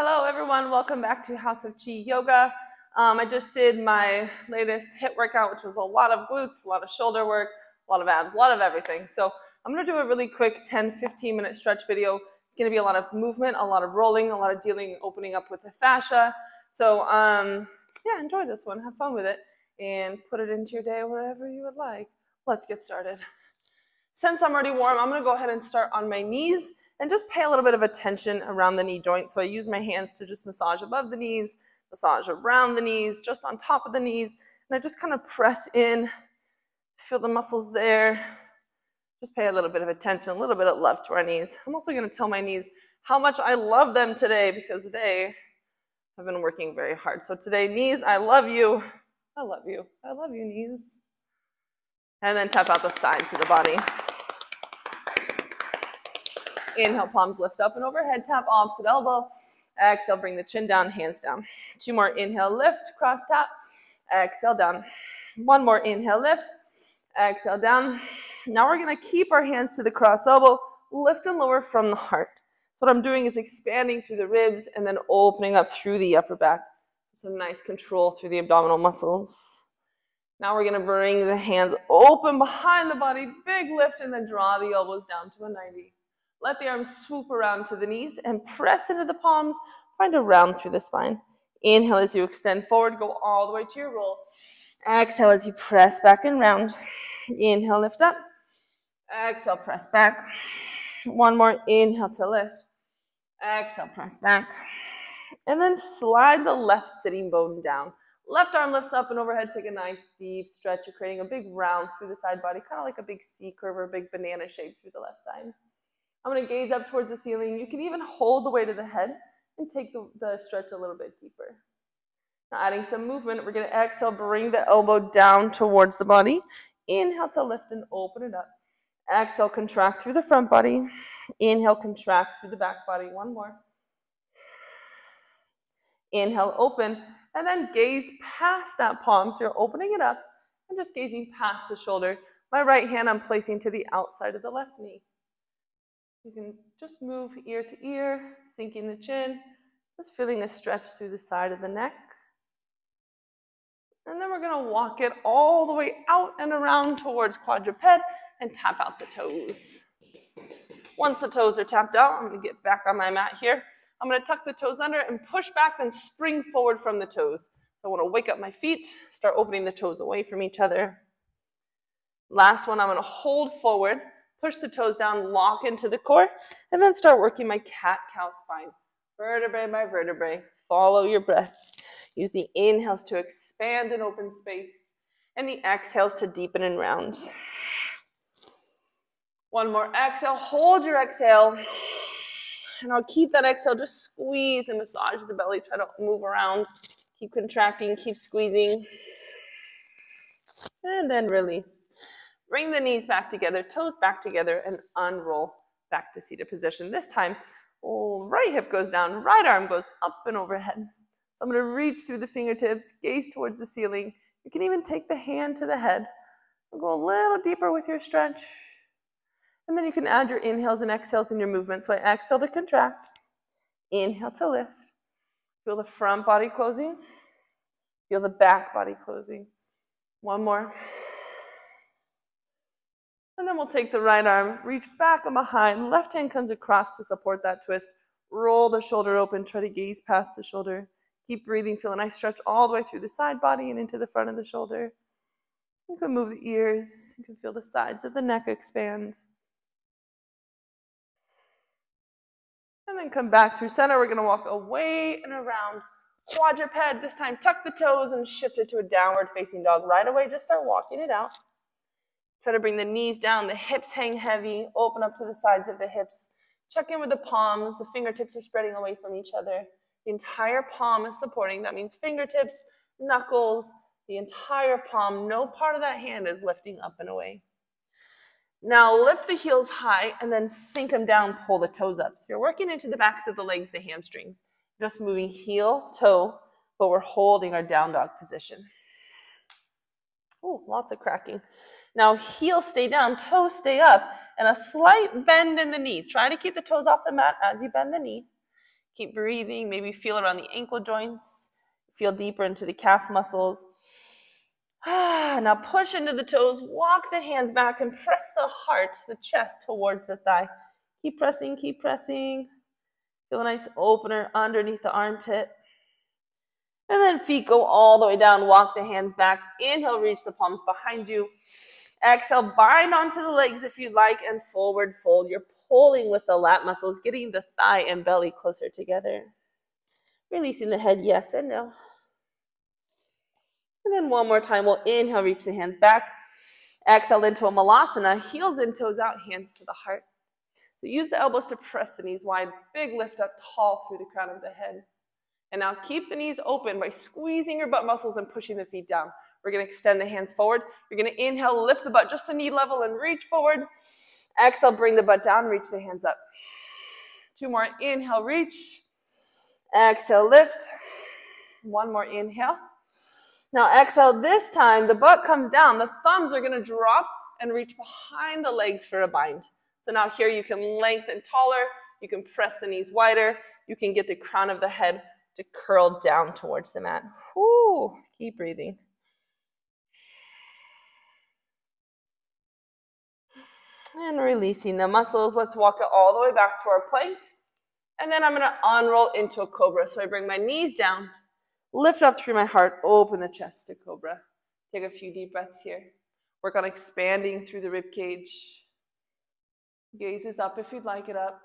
Hello, everyone. Welcome back to House of Chi Yoga. Um, I just did my latest HIIT workout, which was a lot of glutes, a lot of shoulder work, a lot of abs, a lot of everything. So I'm going to do a really quick 10, 15 minute stretch video. It's going to be a lot of movement, a lot of rolling, a lot of dealing, opening up with the fascia. So um, yeah, enjoy this one. Have fun with it and put it into your day wherever you would like. Let's get started. Since I'm already warm, I'm going to go ahead and start on my knees and just pay a little bit of attention around the knee joint. So I use my hands to just massage above the knees, massage around the knees, just on top of the knees, and I just kind of press in, feel the muscles there. Just pay a little bit of attention, a little bit of love to our knees. I'm also going to tell my knees how much I love them today because they have been working very hard. So today, knees, I love you. I love you. I love you, knees. And then tap out the sides of the body. Inhale, palms lift up and overhead, tap opposite elbow. Exhale, bring the chin down, hands down. Two more, inhale, lift, cross tap. Exhale, down. One more, inhale, lift. Exhale, down. Now we're gonna keep our hands to the cross elbow, lift and lower from the heart. So what I'm doing is expanding through the ribs and then opening up through the upper back. Some nice control through the abdominal muscles. Now we're gonna bring the hands open behind the body, big lift, and then draw the elbows down to a 90. Let the arms swoop around to the knees and press into the palms. Find a round through the spine. Inhale as you extend forward, go all the way to your roll. Exhale as you press back and round. Inhale, lift up. Exhale, press back. One more inhale to lift. Exhale, press back. And then slide the left sitting bone down. Left arm lifts up and overhead. Take a nice deep stretch. You're creating a big round through the side body, kind of like a big C curve or a big banana shape through the left side. I'm going to gaze up towards the ceiling. You can even hold the weight of the head and take the, the stretch a little bit deeper. Now adding some movement, we're going to exhale, bring the elbow down towards the body. Inhale to lift and open it up. Exhale, contract through the front body. Inhale, contract through the back body. One more. Inhale, open, and then gaze past that palm. So you're opening it up and just gazing past the shoulder. My right hand I'm placing to the outside of the left knee. You can just move ear to ear, sinking the chin, just feeling a stretch through the side of the neck. And then we're to walk it all the way out and around towards quadruped and tap out the toes. Once the toes are tapped out, I'm to get back on my mat here. I'm to tuck the toes under and push back and spring forward from the toes. So I want to wake up my feet, start opening the toes away from each other. Last one, I'm to hold forward, push the toes down, lock into the core, and then start working my cat-cow spine. Vertebrae by vertebrae, follow your breath. Use the inhales to expand and open space, and the exhales to deepen and round. One more exhale, hold your exhale. And I'll keep that exhale, just squeeze and massage the belly, try to move around. Keep contracting, keep squeezing. And then release. Bring the knees back together, toes back together, and unroll back to seated position. This time, right hip goes down, right arm goes up and overhead. So I'm going to reach through the fingertips, gaze towards the ceiling. You can even take the hand to the head. and go a little deeper with your stretch. And then you can add your inhales and exhales in your movement. So I exhale to contract, inhale to lift. Feel the front body closing, feel the back body closing. One more. And then we'll take the right arm, reach back and behind. Left hand comes across to support that twist. Roll the shoulder open, try to gaze past the shoulder. Keep breathing, feel a nice stretch all the way through the side body and into the front of the shoulder. You can move the ears, you can feel the sides of the neck expand. And then come back through center. We're gonna walk away and around quadruped. This time, tuck the toes and shift it to a downward facing dog. Right away, just start walking it out. Try to bring the knees down, the hips hang heavy, open up to the sides of the hips. Check in with the palms, the fingertips are spreading away from each other. The entire palm is supporting, that means fingertips, knuckles, the entire palm, no part of that hand is lifting up and away. Now lift the heels high and then sink them down, pull the toes up. So you're working into the backs of the legs, the hamstrings. Just moving heel, toe, but we're holding our down dog position. Oh, lots of cracking. Now heels stay down, toes stay up, and a slight bend in the knee. Try to keep the toes off the mat as you bend the knee. Keep breathing. Maybe feel around the ankle joints. Feel deeper into the calf muscles. now push into the toes. Walk the hands back and press the heart, the chest towards the thigh. Keep pressing, keep pressing. Feel a nice opener underneath the armpit. And then feet go all the way down. Walk the hands back. Inhale, reach the palms behind you. Exhale, bind onto the legs if you'd like, and forward fold. You're pulling with the lat muscles, getting the thigh and belly closer together. Releasing the head, yes and no. And then one more time, we'll inhale, reach the hands back. Exhale into a malasana, heels and toes out, hands to the heart. So use the elbows to press the knees wide. Big lift up tall through the crown of the head. And now keep the knees open by squeezing your butt muscles and pushing the feet down. We're going to extend the hands forward. You're going to inhale, lift the butt just to knee level and reach forward. Exhale, bring the butt down, reach the hands up. Two more. Inhale, reach. Exhale, lift. One more inhale. Now exhale, this time the butt comes down. The thumbs are going to drop and reach behind the legs for a bind. So now here you can lengthen taller. You can press the knees wider. You can get the crown of the head to curl down towards the mat. Whoo, keep breathing. And releasing the muscles. Let's walk it all the way back to our plank. And then I'm to unroll into a cobra. So I bring my knees down, lift up through my heart, open the chest to cobra. Take a few deep breaths here. Work on expanding through the rib cage. Gazes up if you'd like it up.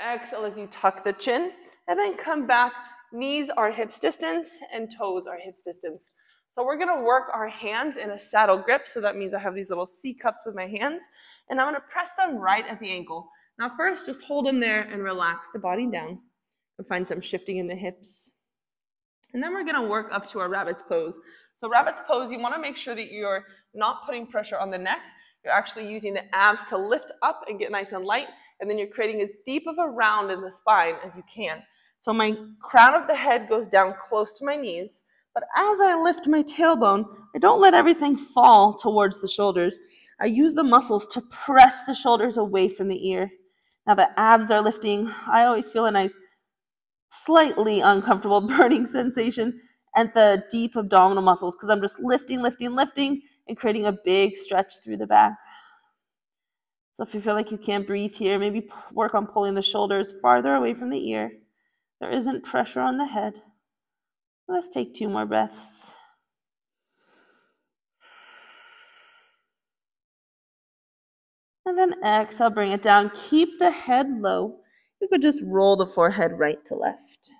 Exhale as you tuck the chin, and then come back. Knees are hips distance, and toes are hips distance. So we're gonna work our hands in a saddle grip. So that means I have these little C cups with my hands, and I'm gonna press them right at the ankle. Now first, just hold them there and relax the body down. And find some shifting in the hips. And then we're gonna work up to our rabbit's pose. So rabbit's pose, you wanna make sure that you're not putting pressure on the neck. You're actually using the abs to lift up and get nice and light. And then you're creating as deep of a round in the spine as you can. So my crown of the head goes down close to my knees. But as I lift my tailbone, I don't let everything fall towards the shoulders. I use the muscles to press the shoulders away from the ear. Now the abs are lifting. I always feel a nice, slightly uncomfortable burning sensation at the deep abdominal muscles because I'm just lifting, lifting, lifting, and creating a big stretch through the back. So if you feel like you can't breathe here, maybe work on pulling the shoulders farther away from the ear. There isn't pressure on the head. Let's take two more breaths. And then exhale, bring it down. Keep the head low. You could just roll the forehead right to left.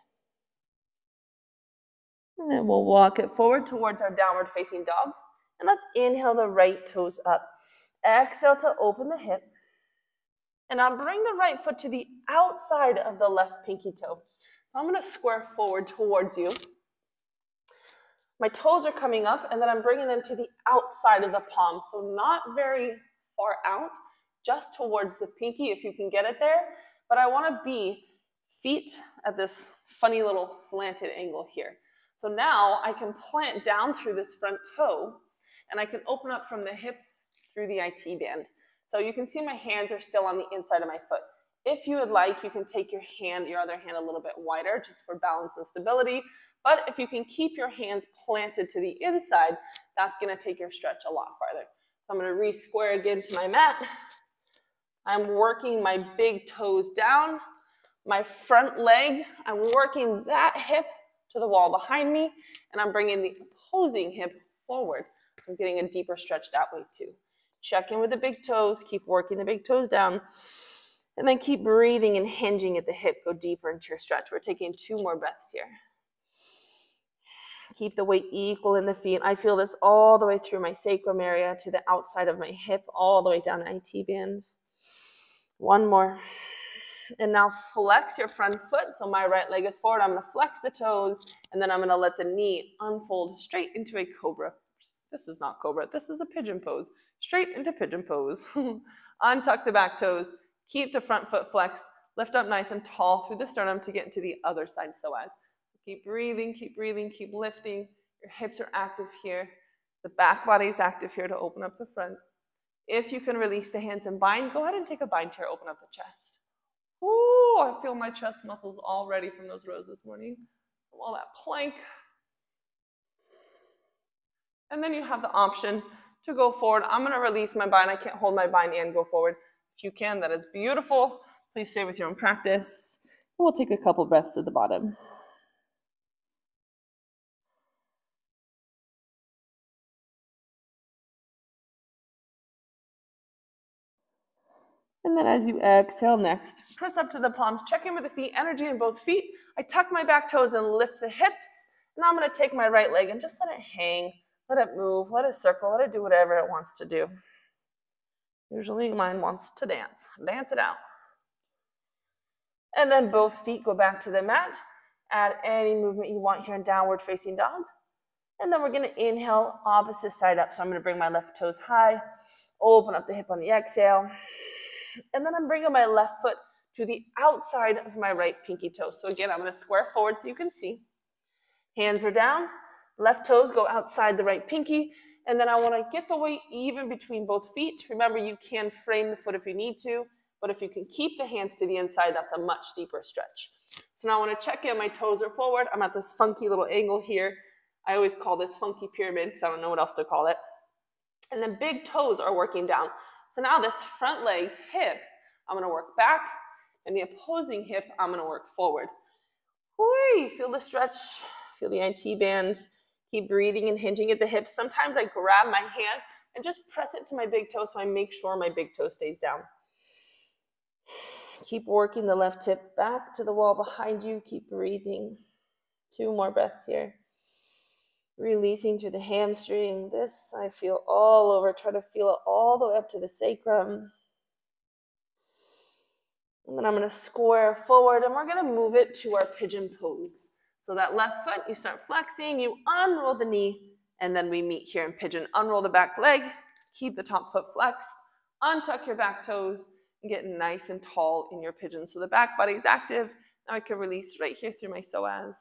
And then we'll walk it forward towards our downward facing dog. And let's inhale the right toes up. Exhale to open the hip. And I'll bring the right foot to the outside of the left pinky toe. So I'm going to square forward towards you. My toes are coming up, and then I'm bringing them to the outside of the palm. So not very far out, just towards the pinky if you can get it there. But I want to be feet at this funny little slanted angle here. So now I can plant down through this front toe, and I can open up from the hip through the IT band. So you can see my hands are still on the inside of my foot. If you would like, you can take your hand, your other hand a little bit wider just for balance and stability. But if you can keep your hands planted to the inside, that's gonna take your stretch a lot farther. So I'm gonna re-square again to my mat. I'm working my big toes down, my front leg, I'm working that hip to the wall behind me, and I'm bringing the opposing hip forward. I'm getting a deeper stretch that way too. Check in with the big toes, keep working the big toes down. And then keep breathing and hinging at the hip. Go deeper into your stretch. We're taking two more breaths here. Keep the weight equal in the feet. I feel this all the way through my sacrum area to the outside of my hip, all the way down the IT band. One more. And now flex your front foot. So my right leg is forward. I'm going to flex the toes, and then I'm going to let the knee unfold straight into a cobra. This is not cobra. This is a pigeon pose. Straight into pigeon pose. Untuck the back toes Keep the front foot flexed. Lift up nice and tall through the sternum to get into the other side psoas. Keep breathing, keep breathing, keep lifting. Your hips are active here. The back body is active here to open up the front. If you can release the hands and bind, go ahead and take a bind here, open up the chest. Ooh, I feel my chest muscles already from those rows this morning, from all that plank. And then you have the option to go forward. I'm to release my bind. I can't hold my bind and go forward. If you can, that is beautiful. Please stay with your own practice. We'll take a couple breaths at the bottom. And then as you exhale next, press up to the palms, check in with the feet, energy in both feet. I tuck my back toes and lift the hips. Now I'm going to take my right leg and just let it hang, let it move, let it circle, let it do whatever it wants to do. Usually mine wants to dance. Dance it out. And then both feet go back to the mat. Add any movement you want here in downward facing dog. And then we're to inhale opposite side up. So I'm to bring my left toes high, open up the hip on the exhale. And then I'm bringing my left foot to the outside of my right pinky toe. So again, I'm to square forward so you can see. Hands are down. Left toes go outside the right pinky. And then I want to get the weight even between both feet. Remember, you can frame the foot if you need to, but if you can keep the hands to the inside, that's a much deeper stretch. So now I want to check in. My toes are forward. I'm at this funky little angle here. I always call this funky pyramid because I don't know what else to call it. And then big toes are working down. So now this front leg, hip, I'm going to work back, and the opposing hip, I'm going to work forward. Whee! Feel the stretch, feel the IT band. Breathing and hinging at the hips. Sometimes I grab my hand and just press it to my big toe so I make sure my big toe stays down. Keep working the left hip back to the wall behind you. Keep breathing. Two more breaths here. Releasing through the hamstring. This I feel all over. Try to feel it all the way up to the sacrum. And then I'm going to square forward and we're going to move it to our pigeon pose. So that left foot, you start flexing, you unroll the knee, and then we meet here in pigeon. Unroll the back leg, keep the top foot flexed, untuck your back toes, and get nice and tall in your pigeon. So the back body is active. Now I can release right here through my psoas.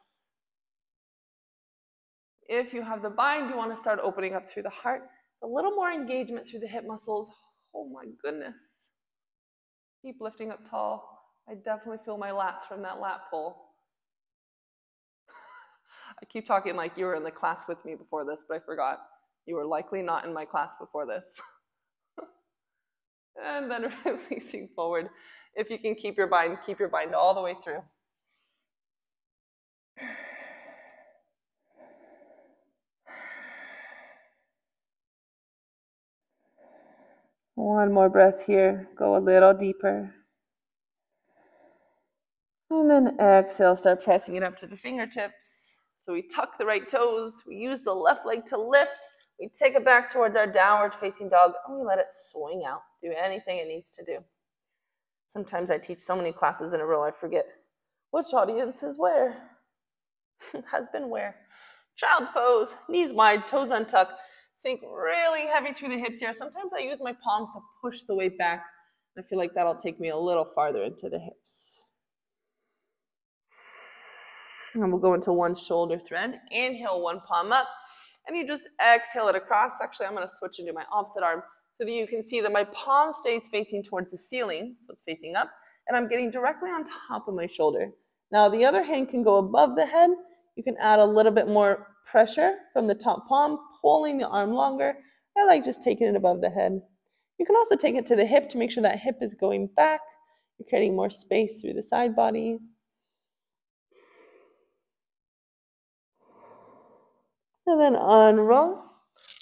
If you have the bind, you want to start opening up through the heart. A little more engagement through the hip muscles. Oh my goodness. Keep lifting up tall. I definitely feel my lats from that lat pull. I keep talking like you were in the class with me before this, but I forgot. You were likely not in my class before this. and then releasing forward. If you can keep your bind, keep your bind all the way through. One more breath here. Go a little deeper. And then exhale, start pressing it up to the fingertips. So we tuck the right toes, we use the left leg to lift, we take it back towards our downward facing dog, and we let it swing out, do anything it needs to do. Sometimes I teach so many classes in a row, I forget which audience is where, has been where. Child's pose, knees wide, toes untucked, sink really heavy through the hips here. Sometimes I use my palms to push the weight back. I feel like that'll take me a little farther into the hips. And we'll go into one shoulder thread. Inhale, one palm up. And you just exhale it across. Actually, I'm going to switch into my opposite arm so that you can see that my palm stays facing towards the ceiling. So it's facing up. And I'm getting directly on top of my shoulder. Now, the other hand can go above the head. You can add a little bit more pressure from the top palm, pulling the arm longer. I like just taking it above the head. You can also take it to the hip to make sure that hip is going back. You're creating more space through the side body. And then unroll.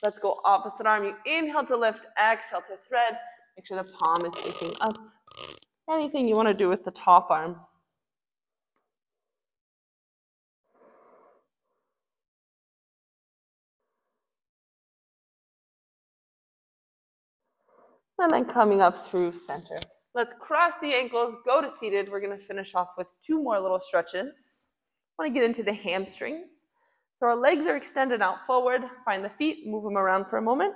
Let's go opposite arm. You inhale to lift, exhale to thread. Make sure the palm is facing up. Anything you want to do with the top arm. And then coming up through center. Let's cross the ankles, go to seated. We're going to finish off with two more little stretches. I want to get into the hamstrings. So our legs are extended out forward. Find the feet, move them around for a moment.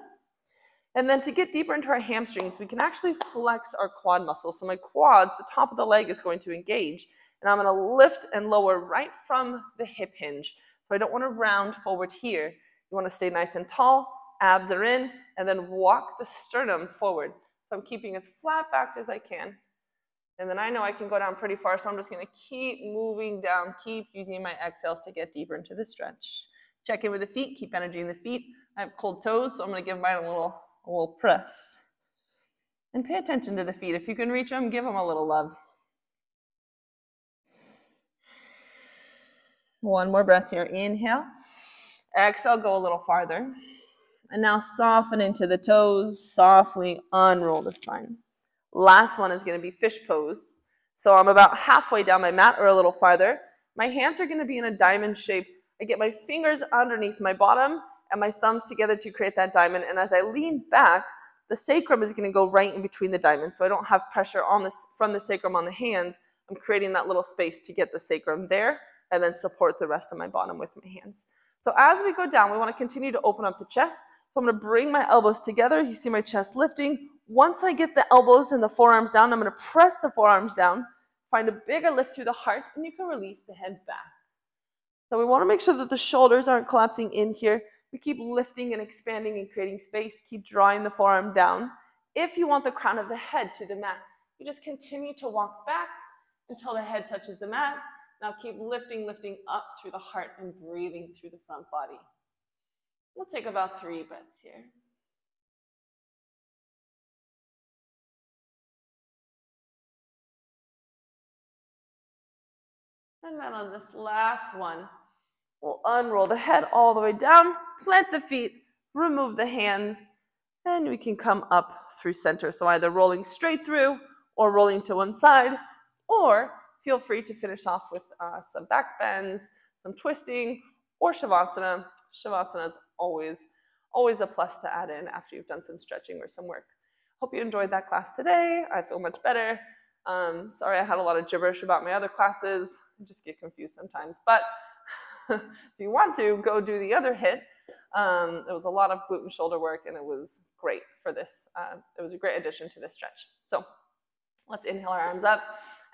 And then to get deeper into our hamstrings, we can actually flex our quad muscles. So my quads, the top of the leg is going to engage. And I'm going to lift and lower right from the hip hinge. So I don't want to round forward here. You want to stay nice and tall. Abs are in. And then walk the sternum forward. So I'm keeping as flat back as I can. And then I know I can go down pretty far, so I'm just gonna keep moving down, keep using my exhales to get deeper into the stretch. Check in with the feet, keep energy in the feet. I have cold toes, so I'm gonna give mine a little, a little press. And pay attention to the feet. If you can reach them, give them a little love. One more breath here. Inhale. Exhale, go a little farther. And now soften into the toes, softly unroll the spine. Last one is going to be fish pose. So I'm about halfway down my mat or a little farther. My hands are going to be in a diamond shape. I get my fingers underneath my bottom and my thumbs together to create that diamond. And as I lean back, the sacrum is going to go right in between the diamonds. So I don't have pressure on this from the sacrum on the hands. I'm creating that little space to get the sacrum there and then support the rest of my bottom with my hands. So as we go down, we want to continue to open up the chest. So I'm going to bring my elbows together. You see my chest lifting. Once I get the elbows and the forearms down, I'm going to press the forearms down, find a bigger lift through the heart, and you can release the head back. So we want to make sure that the shoulders aren't collapsing in here. We keep lifting and expanding and creating space. Keep drawing the forearm down. If you want the crown of the head to the mat, you just continue to walk back until the head touches the mat. Now keep lifting, lifting up through the heart and breathing through the front body. We'll take about three breaths here. And then on this last one, we'll unroll the head all the way down, plant the feet, remove the hands, and we can come up through center. So either rolling straight through or rolling to one side, or feel free to finish off with uh, some back bends, some twisting, or Shavasana. Shavasana is always, always a plus to add in after you've done some stretching or some work. Hope you enjoyed that class today. I feel much better. Um, sorry I had a lot of gibberish about my other classes. I just get confused sometimes. But if you want to, go do the other HIIT. Um, it was a lot of glute and shoulder work, and it was great for this. Uh, it was a great addition to this stretch. So let's inhale our arms up.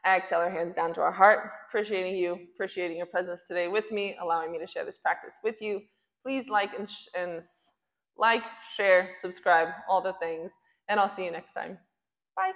Exhale our hands down to our heart. Appreciating you, appreciating your presence today with me, allowing me to share this practice with you. Please like and, sh- and like, share, subscribe, all the things, and I'll see you next time. Bye.